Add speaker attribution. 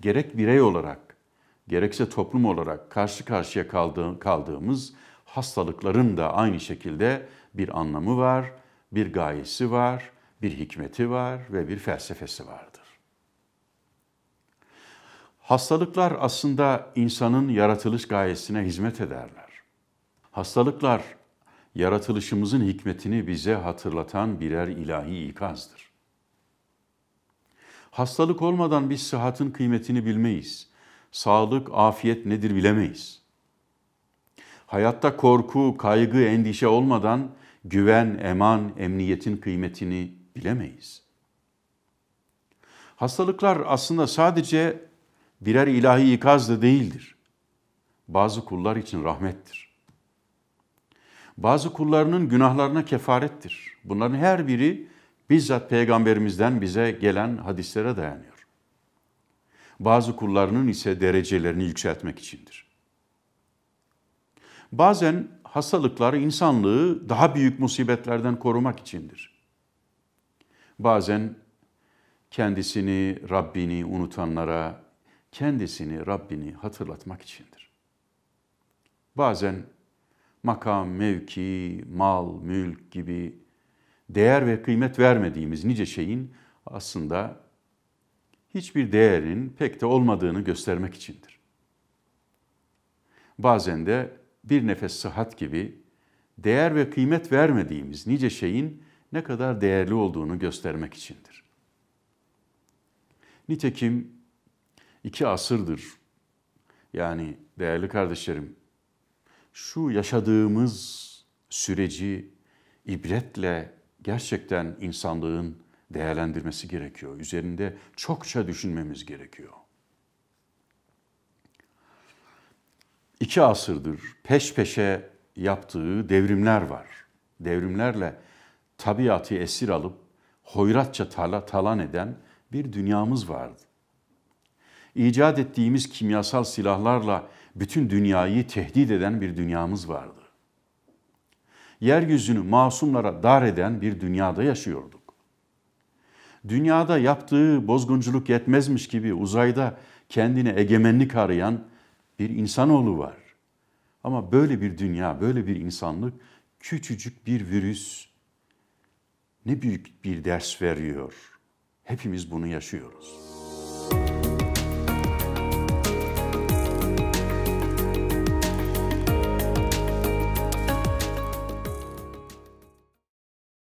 Speaker 1: gerek birey olarak gerekse toplum olarak karşı karşıya kaldığımız hastalıkların da aynı şekilde bir anlamı var, bir gayesi var, bir hikmeti var ve bir felsefesi vardır. Hastalıklar aslında insanın yaratılış gayesine hizmet ederler. Hastalıklar yaratılışımızın hikmetini bize hatırlatan birer ilahi ikazdır. Hastalık olmadan biz sıhhatin kıymetini bilmeyiz. Sağlık, afiyet nedir bilemeyiz. Hayatta korku, kaygı, endişe olmadan güven, eman, emniyetin kıymetini bilemeyiz. Hastalıklar aslında sadece birer ilahi ikaz da değildir. Bazı kullar için rahmettir. Bazı kullarının günahlarına kefarettir. Bunların her biri bizzat peygamberimizden bize gelen hadislere dayanıyor. Bazı kullarının ise derecelerini yükseltmek içindir. Bazen hastalıklar insanlığı daha büyük musibetlerden korumak içindir. Bazen kendisini, Rabbini unutanlara kendisini, Rabbini hatırlatmak içindir. Bazen makam, mevki, mal, mülk gibi değer ve kıymet vermediğimiz nice şeyin aslında hiçbir değerin pek de olmadığını göstermek içindir. Bazen de bir nefes sıhhat gibi değer ve kıymet vermediğimiz nice şeyin ne kadar değerli olduğunu göstermek içindir. Nitekim iki asırdır yani değerli kardeşlerim şu yaşadığımız süreci ibretle gerçekten insanlığın değerlendirmesi gerekiyor. Üzerinde çokça düşünmemiz gerekiyor. İki asırdır peş peşe yaptığı devrimler var. Devrimlerle tabiatı esir alıp hoyratça tala, talan eden bir dünyamız vardı. İcat ettiğimiz kimyasal silahlarla bütün dünyayı tehdit eden bir dünyamız vardı. Yeryüzünü masumlara dar eden bir dünyada yaşıyorduk. Dünyada yaptığı bozgunculuk yetmezmiş gibi uzayda kendine egemenlik arayan bir insanoğlu var. Ama böyle bir dünya, böyle bir insanlık küçücük bir virüs ne büyük bir ders veriyor. Hepimiz bunu yaşıyoruz.